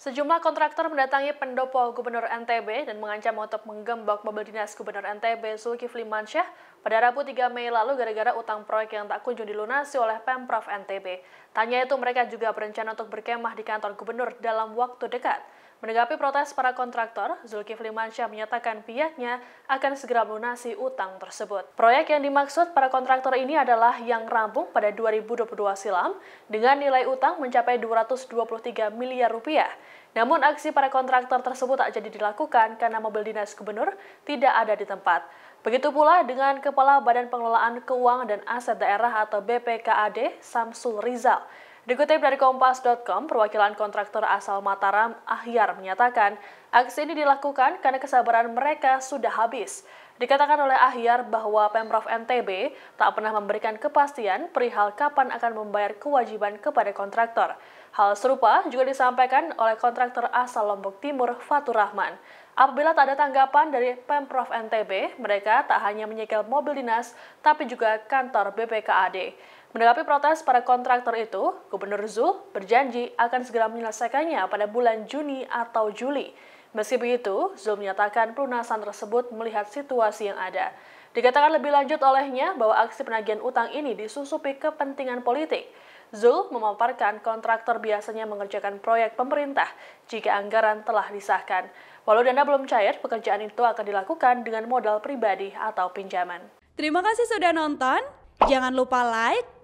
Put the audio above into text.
Sejumlah kontraktor mendatangi pendopo Gubernur NTB dan mengancam untuk menggembok mobil dinas Gubernur NTB Zulkifli Mansyah pada Rabu 3 Mei lalu gara-gara utang proyek yang tak kunjung dilunasi oleh Pemprov NTB. Tanya itu mereka juga berencana untuk berkemah di kantor gubernur dalam waktu dekat. Menanggapi protes para kontraktor, Zulkifli Mansyah menyatakan pihaknya akan segera melunasi utang tersebut. Proyek yang dimaksud para kontraktor ini adalah yang rampung pada 2022 silam dengan nilai utang mencapai 223 miliar rupiah. Namun aksi para kontraktor tersebut tak jadi dilakukan karena mobil dinas gubernur tidak ada di tempat. Begitu pula dengan Kepala Badan Pengelolaan Keuangan dan Aset Daerah atau BPKAD, Samsul Rizal. Dikutip dari Kompas.com, perwakilan kontraktor asal Mataram, Ahyar, menyatakan aksi ini dilakukan karena kesabaran mereka sudah habis. Dikatakan oleh Ahyar bahwa Pemprov NTB tak pernah memberikan kepastian perihal kapan akan membayar kewajiban kepada kontraktor. Hal serupa juga disampaikan oleh kontraktor asal Lombok Timur, Fatur Rahman. Apabila tak ada tanggapan dari Pemprov NTB, mereka tak hanya menyegel mobil dinas, tapi juga kantor BPKAD. Menanggapi protes para kontraktor itu, Gubernur Zul berjanji akan segera menyelesaikannya pada bulan Juni atau Juli. Meski begitu, Zul menyatakan pelunasan tersebut melihat situasi yang ada. Dikatakan lebih lanjut olehnya bahwa aksi penagihan utang ini disusupi kepentingan politik. Zul memaparkan kontraktor biasanya mengerjakan proyek pemerintah jika anggaran telah disahkan. Walau dana belum cair, pekerjaan itu akan dilakukan dengan modal pribadi atau pinjaman. Terima kasih sudah nonton. Jangan lupa like,